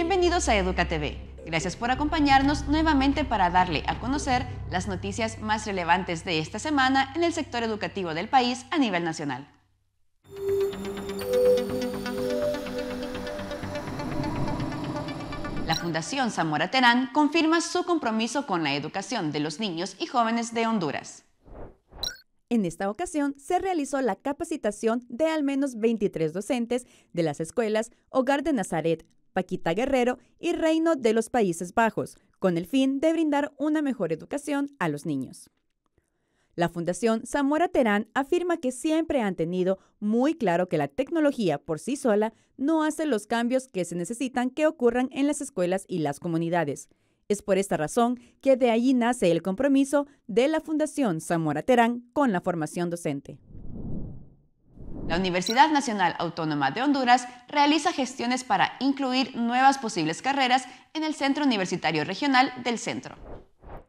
Bienvenidos a Educa TV. Gracias por acompañarnos nuevamente para darle a conocer las noticias más relevantes de esta semana en el sector educativo del país a nivel nacional. La Fundación Zamora Terán confirma su compromiso con la educación de los niños y jóvenes de Honduras. En esta ocasión se realizó la capacitación de al menos 23 docentes de las escuelas Hogar de Nazaret, Paquita Guerrero y Reino de los Países Bajos, con el fin de brindar una mejor educación a los niños. La Fundación Zamora Terán afirma que siempre han tenido muy claro que la tecnología por sí sola no hace los cambios que se necesitan que ocurran en las escuelas y las comunidades, es por esta razón que de allí nace el compromiso de la Fundación Zamora Terán con la formación docente. La Universidad Nacional Autónoma de Honduras realiza gestiones para incluir nuevas posibles carreras en el Centro Universitario Regional del Centro.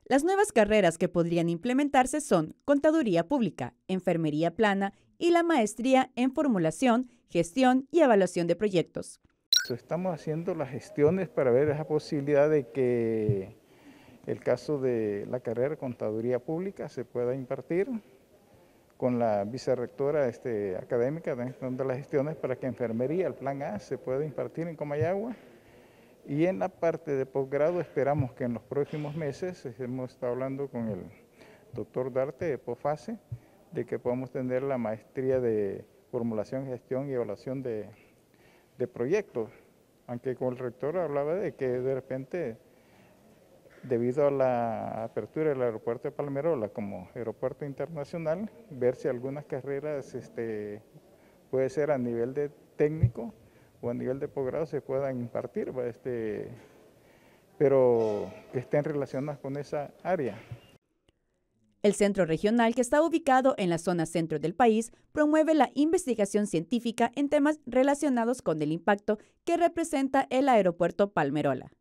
Las nuevas carreras que podrían implementarse son Contaduría Pública, Enfermería Plana y la Maestría en Formulación, Gestión y Evaluación de Proyectos. Estamos haciendo las gestiones para ver esa posibilidad de que el caso de la carrera Contaduría Pública se pueda impartir con la vicerrectora este, académica de las gestiones para que enfermería, el plan A, se pueda impartir en Comayagua. Y en la parte de posgrado esperamos que en los próximos meses, hemos estado hablando con el doctor Darte de POFASE, de que podamos tener la maestría de formulación, gestión y evaluación de de proyectos, aunque con el rector hablaba de que de repente, debido a la apertura del aeropuerto de Palmerola como aeropuerto internacional, ver si algunas carreras este, puede ser a nivel de técnico o a nivel de posgrado se puedan impartir, este, pero que estén relacionadas con esa área. El centro regional, que está ubicado en la zona centro del país, promueve la investigación científica en temas relacionados con el impacto que representa el aeropuerto Palmerola.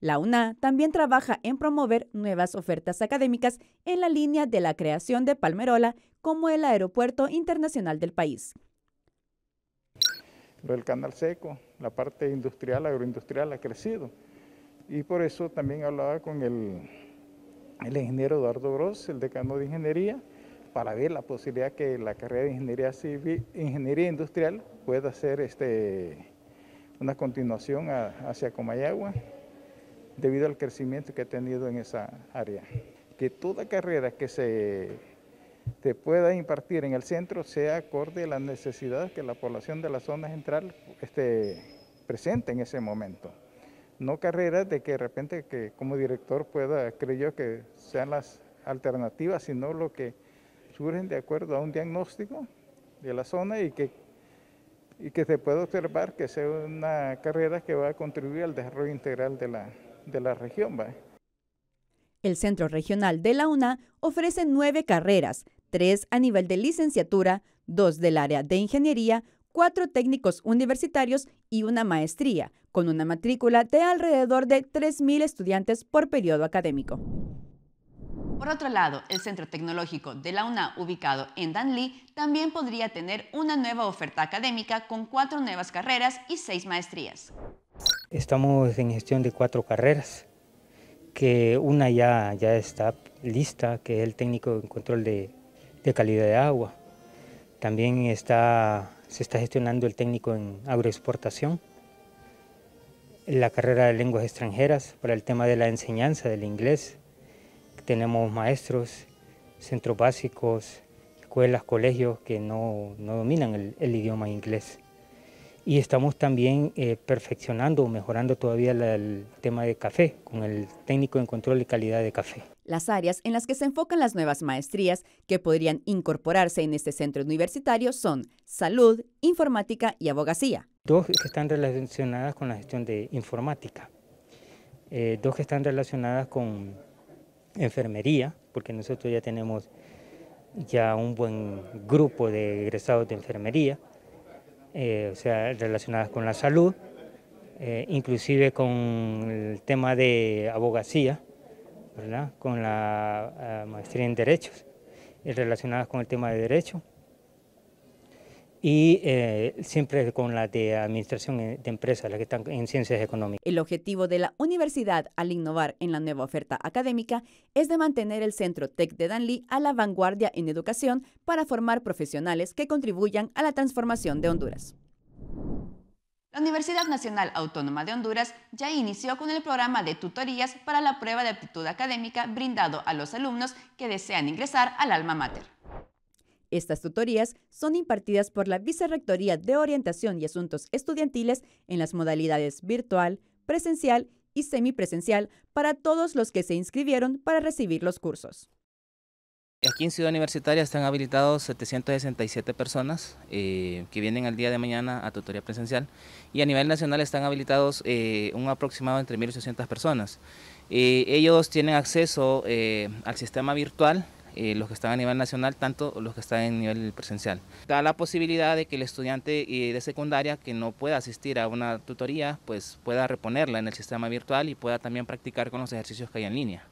La UNA también trabaja en promover nuevas ofertas académicas en la línea de la creación de Palmerola como el aeropuerto internacional del país. El canal seco, la parte industrial, agroindustrial ha crecido y por eso también hablaba con el el ingeniero Eduardo Gross, el decano de ingeniería, para ver la posibilidad que la carrera de ingeniería civil, ingeniería industrial pueda ser este, una continuación hacia Comayagua debido al crecimiento que ha tenido en esa área. Que toda carrera que se te pueda impartir en el centro sea acorde a las necesidades que la población de la zona central este, presente en ese momento no carreras de que de repente que como director pueda, creo que sean las alternativas, sino lo que surgen de acuerdo a un diagnóstico de la zona y que, y que se pueda observar que sea una carrera que va a contribuir al desarrollo integral de la, de la región. El Centro Regional de la UNA ofrece nueve carreras, tres a nivel de licenciatura, dos del área de ingeniería, cuatro técnicos universitarios y una maestría, con una matrícula de alrededor de 3.000 estudiantes por periodo académico. Por otro lado, el Centro Tecnológico de la UNA, ubicado en Danlí, también podría tener una nueva oferta académica con cuatro nuevas carreras y seis maestrías. Estamos en gestión de cuatro carreras, que una ya, ya está lista, que es el técnico en control de, calidad de agua. También está se está gestionando el técnico en agroexportación, la carrera de lenguas extranjeras para el tema de la enseñanza del inglés. Tenemos maestros, centros básicos, escuelas, colegios que no, dominan el idioma inglés y estamos también eh, perfeccionando, mejorando todavía el tema de café con el técnico en control de calidad de café. Las áreas en las que se enfocan las nuevas maestrías que podrían incorporarse en este centro universitario son salud, informática y abogacía. Dos que están relacionadas con la gestión de informática, eh, dos que están relacionadas con enfermería, porque nosotros ya tenemos ya un buen grupo de egresados de enfermería, eh, o sea, relacionadas con la salud, eh, inclusive con el tema de abogacía, ¿verdad? con la maestría en derechos, relacionadas con el tema de derecho. Y eh, siempre con la de administración de empresas, las que están en ciencias económicas. El objetivo de la universidad al innovar en la nueva oferta académica es de mantener el Centro TEC de Danlí a la vanguardia en educación para formar profesionales que contribuyan a la transformación de Honduras. La Universidad Nacional Autónoma de Honduras ya inició con el programa de tutorías para la prueba de aptitud académica brindado a los alumnos que desean ingresar al alma mater. Estas tutorías son impartidas por la Vicerrectoría de Orientación y Asuntos Estudiantiles en las modalidades virtual, presencial y semipresencial para todos los que se inscribieron para recibir los cursos. Aquí en Ciudad Universitaria están habilitados 767 personas eh, que vienen al día de mañana a tutoría presencial y a nivel nacional están habilitados eh, un aproximado entre 1.800 personas. Eh, ellos tienen acceso al sistema virtual eh, los que están a nivel nacional, tanto los que están en nivel presencial. Da la posibilidad de que el estudiante eh, de secundaria que no pueda asistir a una tutoría, pues pueda reponerla en el sistema virtual y pueda también practicar con los ejercicios que hay en línea.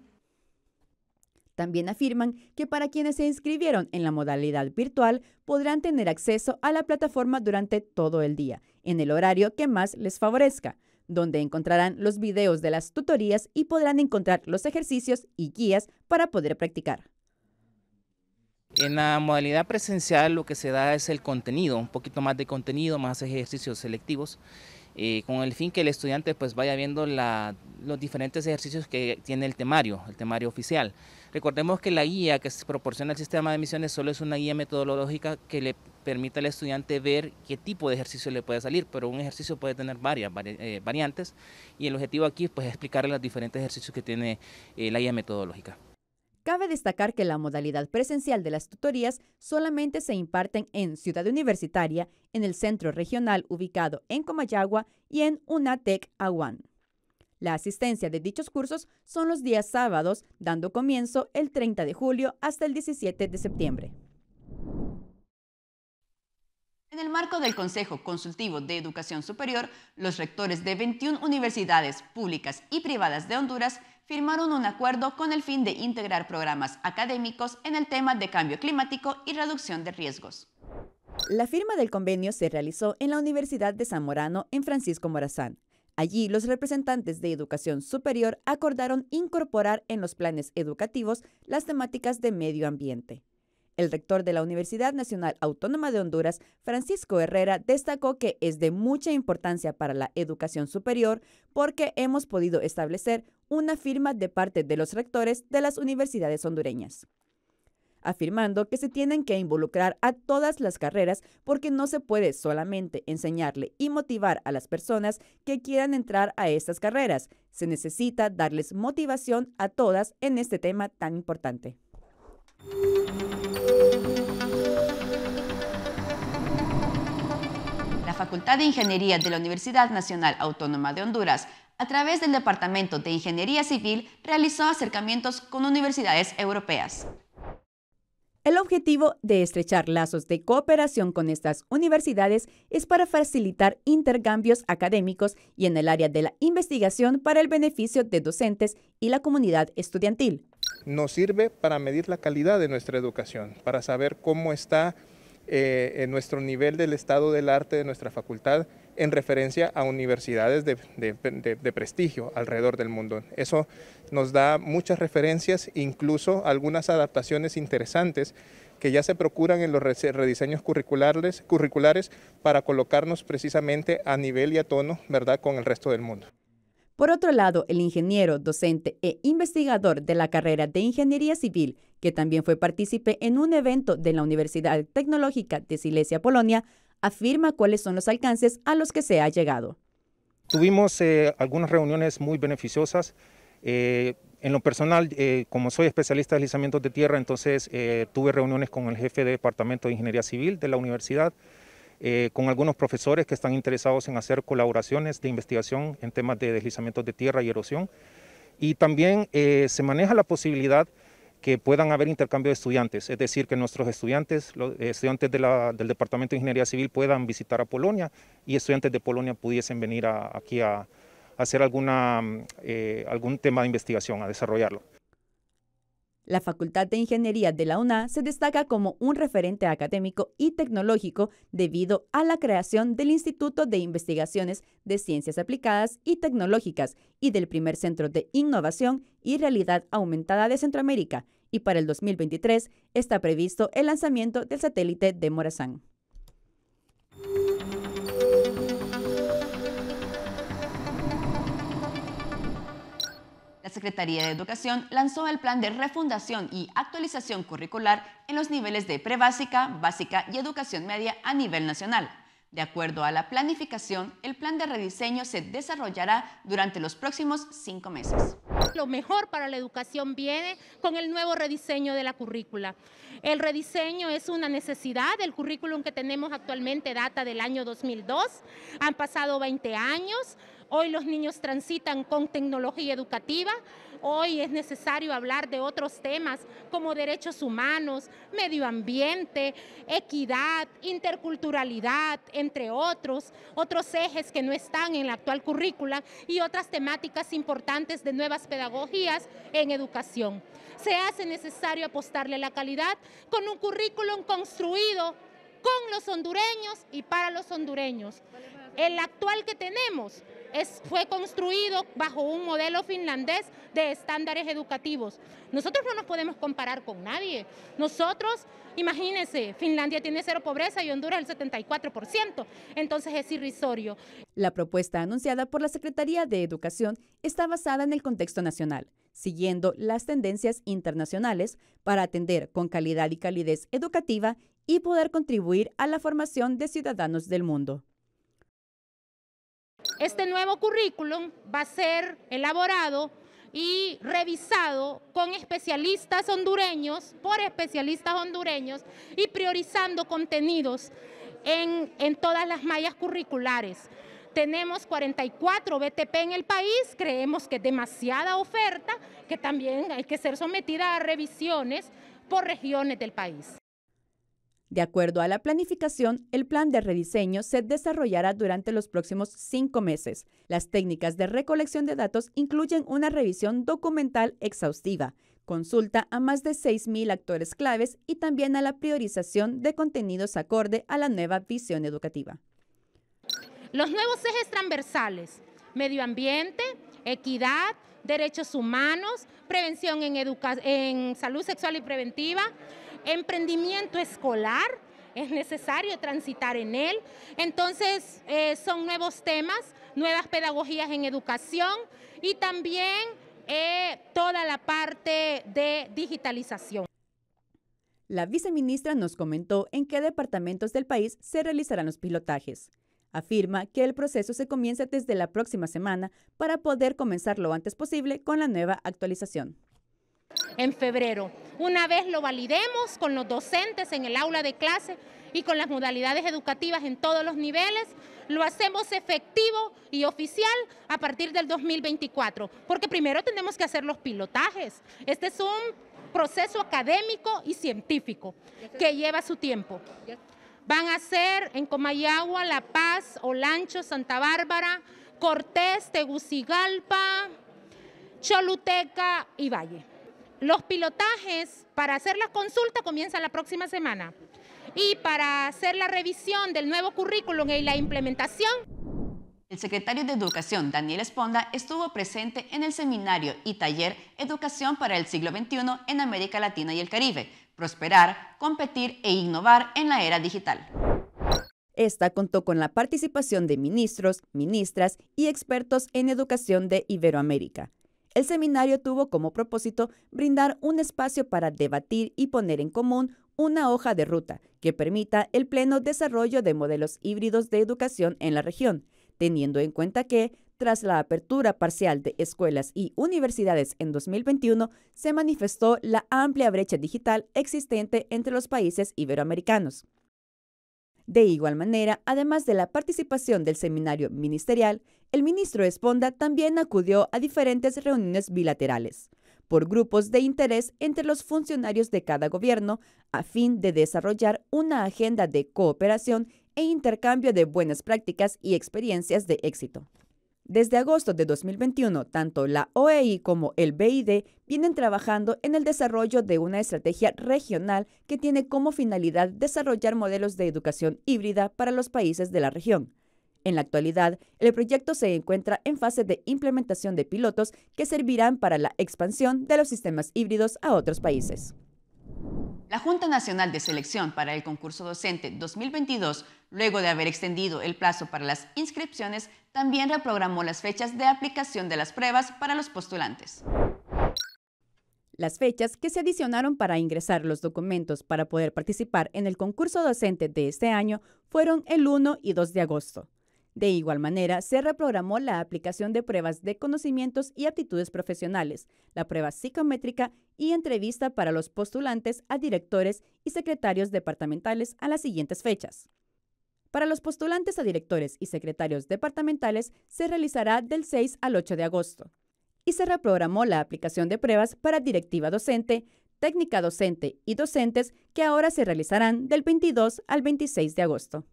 También afirman que para quienes se inscribieron en la modalidad virtual podrán tener acceso a la plataforma durante todo el día, en el horario que más les favorezca, donde encontrarán los videos de las tutorías y podrán encontrar los ejercicios y guías para poder practicar. En la modalidad presencial lo que se da es el contenido, un poquito más de contenido, más ejercicios selectivos, eh, con el fin que el estudiante pues vaya viendo los diferentes ejercicios que tiene el temario, el temario oficial. Recordemos que la guía que se proporciona el sistema de emisiones solo es una guía metodológica que le permite al estudiante ver qué tipo de ejercicio le puede salir, pero un ejercicio puede tener varias eh, variantes y el objetivo aquí pues, es explicarle los diferentes ejercicios que tiene eh, la guía metodológica. Cabe destacar que la modalidad presencial de las tutorías solamente se imparten en Ciudad Universitaria, en el centro regional ubicado en Comayagua y en UNATEC Aguán. La asistencia de dichos cursos son los días sábados, dando comienzo el 30 de julio hasta el 17 de septiembre. En el marco del Consejo Consultivo de Educación Superior, los rectores de 21 universidades públicas y privadas de Honduras firmaron un acuerdo con el fin de integrar programas académicos en el tema de cambio climático y reducción de riesgos. La firma del convenio se realizó en la Universidad de Zamorano en Francisco Morazán. Allí, los representantes de educación superior acordaron incorporar en los planes educativos las temáticas de medio ambiente. El rector de la Universidad Nacional Autónoma de Honduras, Francisco Herrera, destacó que es de mucha importancia para la educación superior porque hemos podido establecer una firma de parte de los rectores de las universidades hondureñas afirmando que se tienen que involucrar a todas las carreras porque no se puede solamente enseñarle y motivar a las personas que quieran entrar a estas carreras. Se necesita darles motivación a todas en este tema tan importante. La Facultad de Ingeniería de la Universidad Nacional Autónoma de Honduras, a través del Departamento de Ingeniería Civil, realizó acercamientos con universidades europeas. El objetivo de estrechar lazos de cooperación con estas universidades es para facilitar intercambios académicos y en el área de la investigación para el beneficio de docentes y la comunidad estudiantil. Nos sirve para medir la calidad de nuestra educación, para saber cómo está eh, en nuestro nivel del estado del arte de nuestra facultad en referencia a universidades de, prestigio alrededor del mundo. Eso nos da muchas referencias, incluso algunas adaptaciones interesantes que ya se procuran en los rediseños curriculares, para colocarnos precisamente a nivel y a tono ¿verdad? con el resto del mundo. Por otro lado, el ingeniero, docente e investigador de la carrera de Ingeniería Civil, que también fue partícipe en un evento de la Universidad Tecnológica de Silesia, Polonia, afirma cuáles son los alcances a los que se ha llegado. Tuvimos eh, algunas reuniones muy beneficiosas. Eh, en lo personal, eh, como soy especialista de deslizamientos de tierra, entonces tuve reuniones con el jefe de Departamento de Ingeniería Civil de la universidad, con algunos profesores que están interesados en hacer colaboraciones de investigación en temas de deslizamientos de tierra y erosión. Y también se maneja la posibilidad que puedan haber intercambio de estudiantes, es decir, que nuestros estudiantes, los estudiantes del Departamento de Ingeniería Civil puedan visitar a Polonia y estudiantes de Polonia pudiesen venir aquí a, hacer eh, algún tema de investigación, a desarrollarlo. La Facultad de Ingeniería de la UNA se destaca como un referente académico y tecnológico debido a la creación del Instituto de Investigaciones de Ciencias Aplicadas y Tecnológicas y del primer Centro de Innovación y Realidad Aumentada de Centroamérica, y para el 2023 está previsto el lanzamiento del satélite de Morazán. Secretaría de Educación lanzó el plan de refundación y actualización curricular en los niveles de prebásica, básica y educación media a nivel nacional. De acuerdo a la planificación, el plan de rediseño se desarrollará durante los próximos cinco meses. Lo mejor para la educación viene con el nuevo rediseño de la currícula. El rediseño es una necesidad. El currículum que tenemos actualmente data del año 2002. Han pasado 20 años. Hoy los niños transitan con tecnología educativa. Hoy es necesario hablar de otros temas como derechos humanos, medio ambiente, equidad, interculturalidad, entre otros, otros ejes que no están en la actual currícula y otras temáticas importantes de nuevas pedagogías en educación. Se hace necesario apostarle a la calidad con un currículum construido con los hondureños y para los hondureños. El actual que tenemos fue construido bajo un modelo finlandés de estándares educativos. Nosotros no nos podemos comparar con nadie. Nosotros, imagínense, Finlandia tiene cero pobreza y Honduras el 74%, entonces es irrisorio. La propuesta anunciada por la Secretaría de Educación está basada en el contexto nacional, siguiendo las tendencias internacionales para atender con calidad y calidez educativa y poder contribuir a la formación de ciudadanos del mundo. Este nuevo currículum va a ser elaborado y revisado con especialistas hondureños, por especialistas hondureños y priorizando contenidos en, en todas las mallas curriculares. Tenemos 44 BTP en el país, creemos que es demasiada oferta, que también hay que ser sometida a revisiones por regiones del país. De acuerdo a la planificación, el plan de rediseño se desarrollará durante los próximos cinco meses. Las técnicas de recolección de datos incluyen una revisión documental exhaustiva, consulta a más de 6.000 actores claves y también a la priorización de contenidos acorde a la nueva visión educativa. Los nuevos ejes transversales, medio ambiente, equidad, derechos humanos, prevención en, en salud sexual y preventiva, emprendimiento escolar, es necesario transitar en él. Entonces, eh, son nuevos temas, nuevas pedagogías en educación y también eh, toda la parte de digitalización. La viceministra nos comentó en qué departamentos del país se realizarán los pilotajes. Afirma que el proceso se comienza desde la próxima semana para poder comenzar lo antes posible con la nueva actualización en febrero. Una vez lo validemos con los docentes en el aula de clase y con las modalidades educativas en todos los niveles, lo hacemos efectivo y oficial a partir del 2024, porque primero tenemos que hacer los pilotajes. Este es un proceso académico y científico que lleva su tiempo. Van a ser en Comayagua, La Paz, Olancho, Santa Bárbara, Cortés, Tegucigalpa, Choluteca y Valle. Los pilotajes para hacer la consulta comienzan la próxima semana y para hacer la revisión del nuevo currículum y la implementación. El secretario de Educación, Daniel Esponda, estuvo presente en el seminario y taller Educación para el siglo XXI en América Latina y el Caribe, prosperar, competir e innovar en la era digital. Esta contó con la participación de ministros, ministras y expertos en educación de Iberoamérica. El seminario tuvo como propósito brindar un espacio para debatir y poner en común una hoja de ruta que permita el pleno desarrollo de modelos híbridos de educación en la región, teniendo en cuenta que, tras la apertura parcial de escuelas y universidades en 2021, se manifestó la amplia brecha digital existente entre los países iberoamericanos. De igual manera, además de la participación del seminario ministerial, el ministro Esponda también acudió a diferentes reuniones bilaterales por grupos de interés entre los funcionarios de cada gobierno a fin de desarrollar una agenda de cooperación e intercambio de buenas prácticas y experiencias de éxito. Desde agosto de 2021, tanto la OEI como el BID vienen trabajando en el desarrollo de una estrategia regional que tiene como finalidad desarrollar modelos de educación híbrida para los países de la región. En la actualidad, el proyecto se encuentra en fase de implementación de pilotos que servirán para la expansión de los sistemas híbridos a otros países. La Junta Nacional de Selección para el Concurso Docente 2022, luego de haber extendido el plazo para las inscripciones, también reprogramó las fechas de aplicación de las pruebas para los postulantes. Las fechas que se adicionaron para ingresar los documentos para poder participar en el concurso docente de este año fueron el 1 y 2 de agosto. De igual manera, se reprogramó la aplicación de pruebas de conocimientos y aptitudes profesionales, la prueba psicométrica y entrevista para los postulantes a directores y secretarios departamentales a las siguientes fechas. Para los postulantes a directores y secretarios departamentales se realizará del 6 al 8 de agosto. Y se reprogramó la aplicación de pruebas para directiva docente, técnica docente y docentes que ahora se realizarán del 22 al 26 de agosto.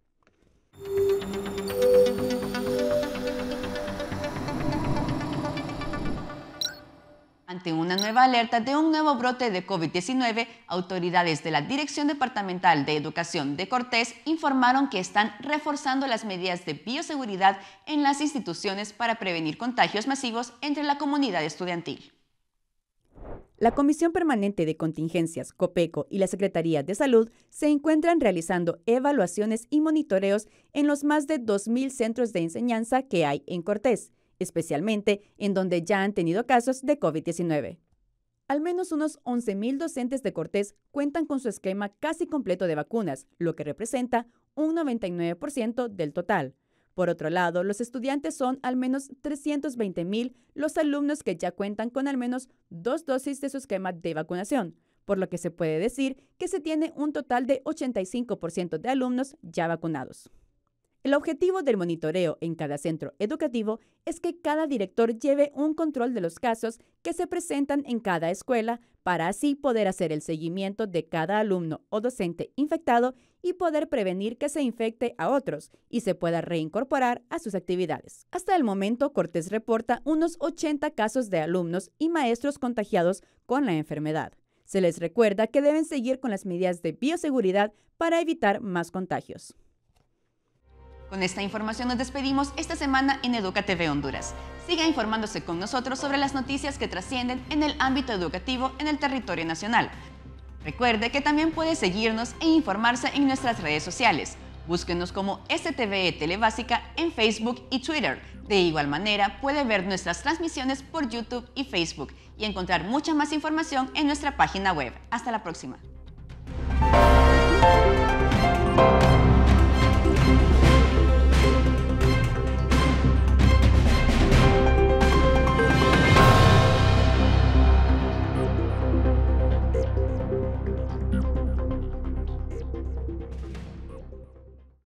Ante una nueva alerta de un nuevo brote de COVID-19, autoridades de la Dirección Departamental de Educación de Cortés informaron que están reforzando las medidas de bioseguridad en las instituciones para prevenir contagios masivos entre la comunidad estudiantil. La Comisión Permanente de Contingencias, COPECO y la Secretaría de Salud se encuentran realizando evaluaciones y monitoreos en los más de 2.000 centros de enseñanza que hay en Cortés especialmente en donde ya han tenido casos de COVID-19. Al menos unos 11.000 docentes de Cortés cuentan con su esquema casi completo de vacunas, lo que representa un 99% del total. Por otro lado, los estudiantes son al menos 320.000 los alumnos que ya cuentan con al menos dos dosis de su esquema de vacunación, por lo que se puede decir que se tiene un total de 85% de alumnos ya vacunados. El objetivo del monitoreo en cada centro educativo es que cada director lleve un control de los casos que se presentan en cada escuela para así poder hacer el seguimiento de cada alumno o docente infectado y poder prevenir que se infecte a otros y se pueda reincorporar a sus actividades. Hasta el momento, Cortés reporta unos 80 casos de alumnos y maestros contagiados con la enfermedad. Se les recuerda que deben seguir con las medidas de bioseguridad para evitar más contagios. Con esta información nos despedimos esta semana en Educa TV Honduras. Siga informándose con nosotros sobre las noticias que trascienden en el ámbito educativo en el territorio nacional. Recuerde que también puede seguirnos e informarse en nuestras redes sociales. Búsquenos como STVE Telebásica en Facebook y Twitter. De igual manera, puede ver nuestras transmisiones por YouTube y Facebook y encontrar mucha más información en nuestra página web. Hasta la próxima.